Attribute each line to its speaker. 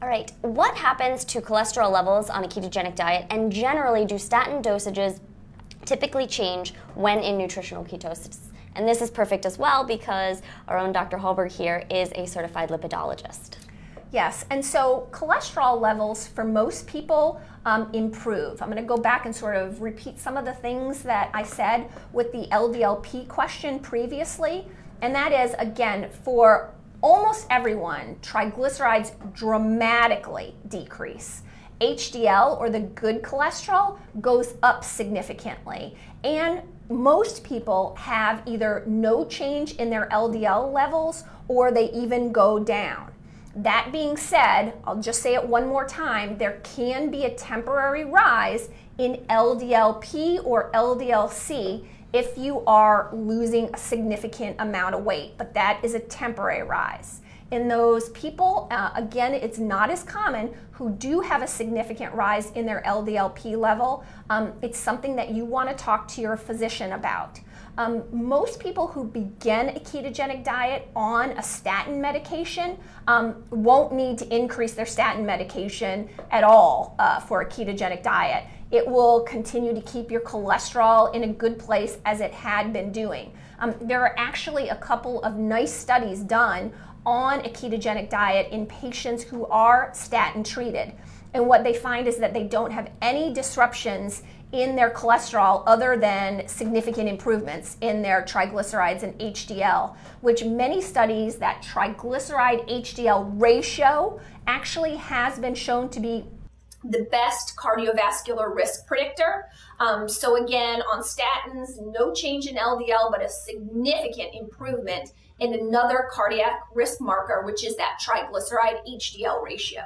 Speaker 1: All right, what happens to cholesterol levels on a ketogenic diet, and generally, do statin dosages typically change when in nutritional ketosis? And this is perfect as well because our own Dr. Hallberg here is a certified lipidologist.
Speaker 2: Yes, and so cholesterol levels for most people um, improve. I'm going to go back and sort of repeat some of the things that I said with the LDLP question previously. And that is, again, for almost everyone, triglycerides dramatically decrease. HDL or the good cholesterol goes up significantly. And most people have either no change in their LDL levels or they even go down. That being said, I'll just say it one more time there can be a temporary rise in LDLP or LDLC if you are losing a significant amount of weight, but that is a temporary rise. In those people, uh, again, it's not as common who do have a significant rise in their LDLP level. Um, it's something that you want to talk to your physician about. Um, most people who begin a ketogenic diet on a statin medication um, won't need to increase their statin medication at all uh, for a ketogenic diet. It will continue to keep your cholesterol in a good place as it had been doing. Um, there are actually a couple of nice studies done on a ketogenic diet in patients who are statin treated. And what they find is that they don't have any disruptions in their cholesterol other than significant improvements in their triglycerides and HDL, which many studies that triglyceride HDL ratio actually has been shown to be the best cardiovascular risk predictor. Um, so again, on statins, no change in LDL, but a significant improvement in another cardiac risk marker, which is that triglyceride HDL ratio.